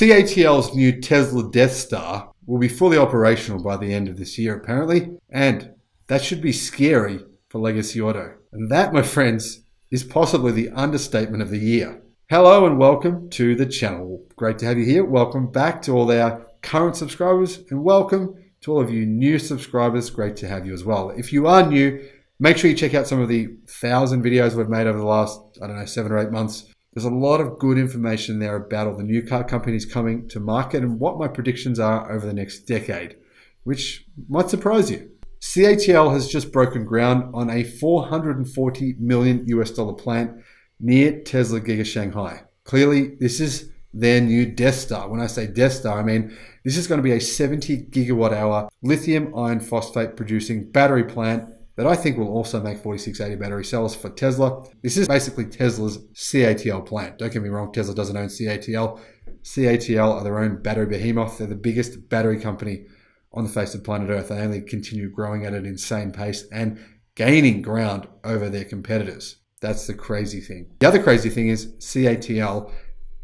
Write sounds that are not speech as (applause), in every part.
CATL's new Tesla Death Star will be fully operational by the end of this year, apparently, and that should be scary for Legacy Auto. And that, my friends, is possibly the understatement of the year. Hello and welcome to the channel. Great to have you here. Welcome back to all our current subscribers and welcome to all of you new subscribers. Great to have you as well. If you are new, make sure you check out some of the thousand videos we've made over the last, I don't know, seven or eight months. There's a lot of good information there about all the new car companies coming to market and what my predictions are over the next decade, which might surprise you. CATL has just broken ground on a 440 million US dollar plant near Tesla Giga Shanghai. Clearly, this is their new Death Star. When I say Death Star, I mean this is going to be a 70 gigawatt hour lithium iron phosphate producing battery plant that I think will also make 4680 battery cells for Tesla. This is basically Tesla's CATL plant. Don't get me wrong, Tesla doesn't own CATL. CATL are their own battery behemoth. They're the biggest battery company on the face of planet Earth. They only continue growing at an insane pace and gaining ground over their competitors. That's the crazy thing. The other crazy thing is CATL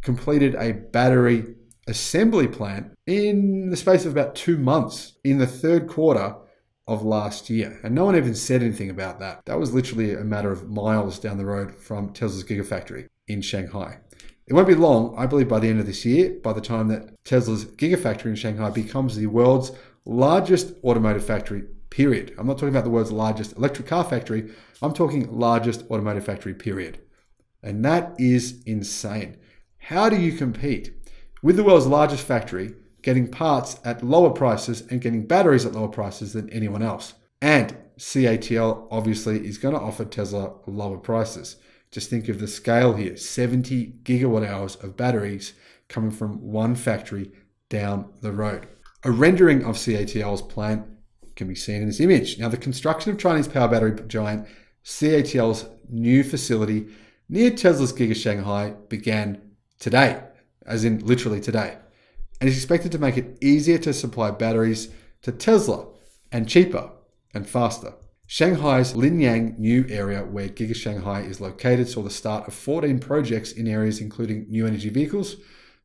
completed a battery assembly plant in the space of about two months in the third quarter of last year. And no one even said anything about that. That was literally a matter of miles down the road from Tesla's Gigafactory in Shanghai. It won't be long, I believe, by the end of this year, by the time that Tesla's Gigafactory in Shanghai becomes the world's largest automotive factory, period. I'm not talking about the world's largest electric car factory, I'm talking largest automotive factory, period. And that is insane. How do you compete with the world's largest factory, getting parts at lower prices and getting batteries at lower prices than anyone else? And CATL obviously is going to offer Tesla lower prices. Just think of the scale here 70 gigawatt hours of batteries coming from one factory down the road. A rendering of CATL's plant can be seen in this image. Now, the construction of Chinese power battery giant CATL's new facility near Tesla's Giga Shanghai began today, as in literally today, and is expected to make it easier to supply batteries to Tesla and cheaper and faster. Shanghai's Lingang new area where Giga Shanghai is located saw the start of 14 projects in areas including new energy vehicles,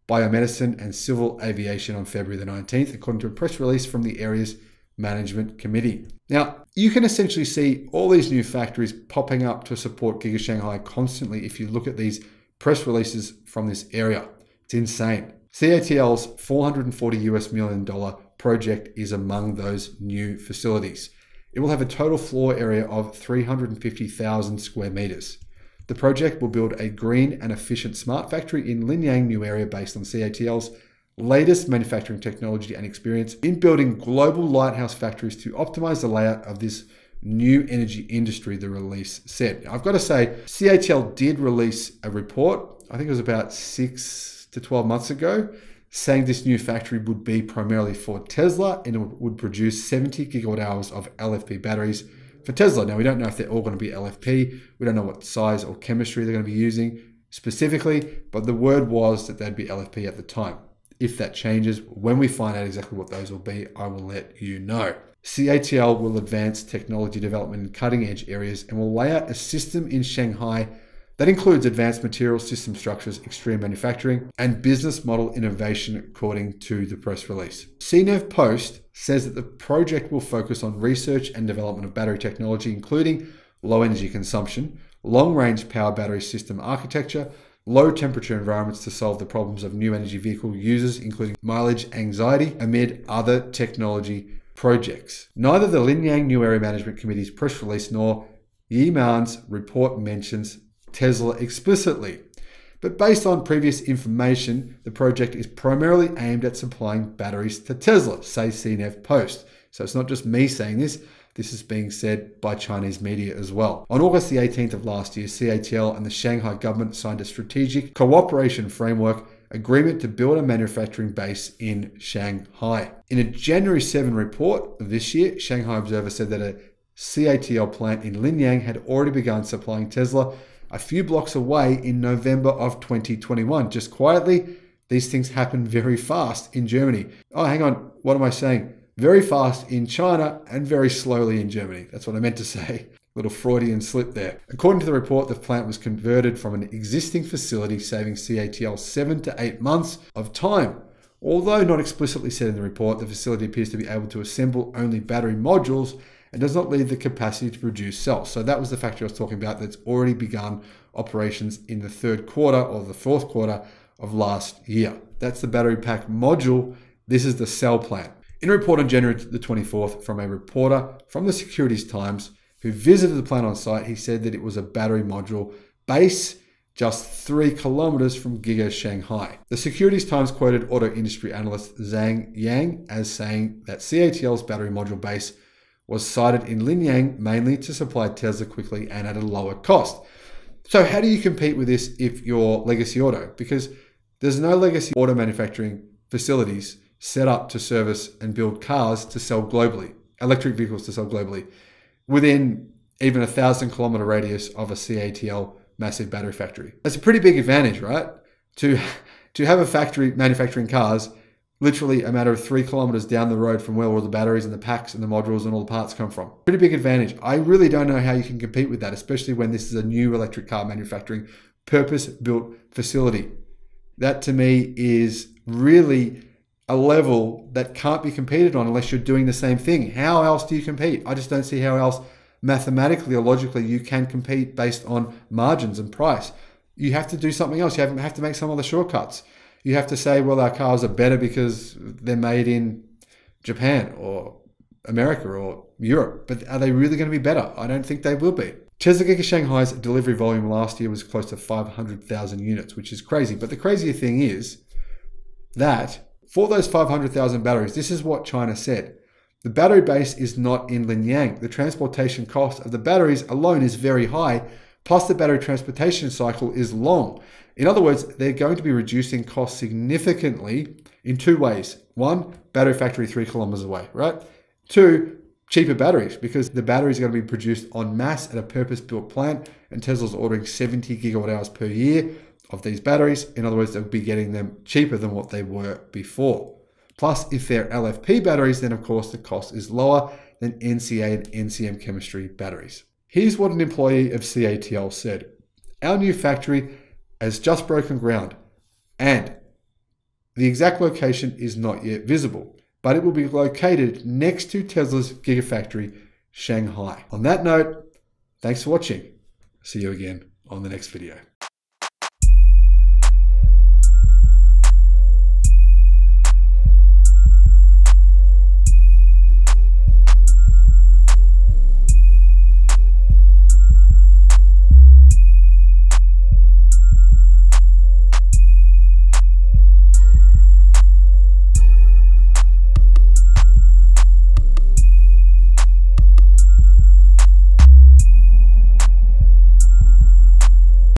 biomedicine, and civil aviation on February the 19th, according to a press release from the area's management committee. Now, you can essentially see all these new factories popping up to support Giga Shanghai constantly if you look at these press releases from this area. It's insane. CATL's 440 US million dollar project is among those new facilities. It will have a total floor area of 350,000 square meters. The project will build a green and efficient smart factory in Lingang new area based on CATL's latest manufacturing technology and experience in building global lighthouse factories to optimize the layout of this new energy industry, the release said. I've got to say, CATL did release a report, I think it was about six to 12 months ago, saying this new factory would be primarily for Tesla and it would produce 70 gigawatt hours of LFP batteries for Tesla. Now, we don't know if they're all going to be LFP. We don't know what size or chemistry they're going to be using specifically, but the word was that they'd be LFP at the time. If that changes, when we find out exactly what those will be, I will let you know. CATL will advance technology development in cutting edge areas and will lay out a system in Shanghai that includes advanced material system structures, extreme manufacturing, and business model innovation, according to the press release. CNEV Post says that the project will focus on research and development of battery technology, including low energy consumption, long range power battery system architecture, low temperature environments to solve the problems of new energy vehicle users, including mileage anxiety, amid other technology projects. Neither the Lingang New Area Management Committee's press release nor Yiman's report mentions Tesla explicitly. But based on previous information, the project is primarily aimed at supplying batteries to Tesla, say CNEV Post. So it's not just me saying this, this is being said by Chinese media as well. On August the 18th of last year, CATL and the Shanghai government signed a strategic cooperation framework agreement to build a manufacturing base in Shanghai. In a January 7 report of this year, Shanghai Observer said that a CATL plant in Lingang had already begun supplying Tesla a few blocks away in November of 2021. Just quietly, these things happen very fast in Germany. Oh, hang on, what am I saying? Very fast in China and very slowly in Germany. That's what I meant to say. (laughs) Little Freudian slip there. According to the report, the plant was converted from an existing facility, saving CATL seven to eight months of time. Although not explicitly said in the report, the facility appears to be able to assemble only battery modules and does not leave the capacity to produce cells. So that was the factory I was talking about that's already begun operations in the third quarter or the fourth quarter of last year. That's the battery pack module. This is the cell plant. In a report on January the 24th from a reporter from the Securities Times, who visited the plant on site, he said that it was a battery module base just three kilometers from Giga Shanghai. The Securities Times quoted auto industry analyst Zhang Yang as saying that CATL's battery module base was sited in Lingang mainly to supply Tesla quickly and at a lower cost. So, how do you compete with this if you're Legacy Auto? Because there's no legacy auto manufacturing facilities set up to service and build cars to sell globally, electric vehicles to sell globally within even a thousand kilometer radius of a CATL massive battery factory. That's a pretty big advantage, right? To, to have a factory manufacturing cars literally a matter of three kilometers down the road from where all the batteries and the packs and the modules and all the parts come from. Pretty big advantage. I really don't know how you can compete with that, especially when this is a new electric car manufacturing purpose built facility. That to me is really a level that can't be competed on unless you're doing the same thing. How else do you compete? I just don't see how else mathematically or logically you can compete based on margins and price. You have to do something else. You have to make some other shortcuts. You have to say, well, our cars are better because they're made in Japan or America or Europe. But are they really going to be better? I don't think they will be. Giga Shanghai's delivery volume last year was close to 500,000 units, which is crazy. But the crazier thing is that for those 500,000 batteries, this is what China said. The battery base is not in Lingang. The transportation cost of the batteries alone is very high, plus the battery transportation cycle is long. In other words, they're going to be reducing costs significantly in two ways. One, battery factory three kilometers away, right? Two, cheaper batteries because the batteries are going to be produced en masse at a purpose built plant, and Tesla's ordering 70 gigawatt hours per year of these batteries. In other words, they'll be getting them cheaper than what they were before. Plus, if they're LFP batteries, then of course the cost is lower than NCA and NCM chemistry batteries. Here's what an employee of CATL said Our new factory has just broken ground, and the exact location is not yet visible, but it will be located next to Tesla's Gigafactory, Shanghai. On that note, thanks for watching. See you again on the next video.